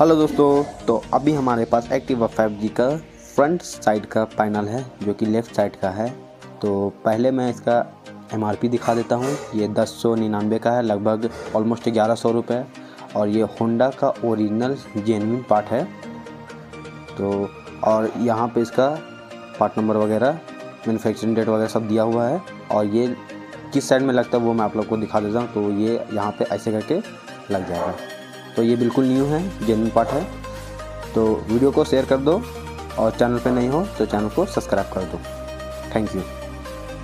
Hello दोस्तों तो अभी हमारे पास एक्टिवा 5G का फ्रंट साइड का पैनल है, जो कि लेफ़्ट साइड का है। तो पहले मैं इसका एमआरपी दिखा देता हूँ। ये दस सौ निन्यानवे का है, लगभग ऑलमोस्ट ग्यारह सौ रुपये और ये होंडा का ओरिजिनल जेनविन पार्ट है। तो और यहाँ पे इसका पार्ट नंबर वगैरह मैन्युफैक्चरिंग डेट वगैरह सब दिया हुआ है। और ये किस साइड में लगता है वो मैं आप लोग को दिखा देता हूँ। तो ये यहाँ पे ऐसे करके लग जाएगा। तो ये बिल्कुल न्यू है जेनविन पार्ट है। तो वीडियो को शेयर कर दो और चैनल पे नहीं हो तो चैनल को सब्सक्राइब कर दो। Thank you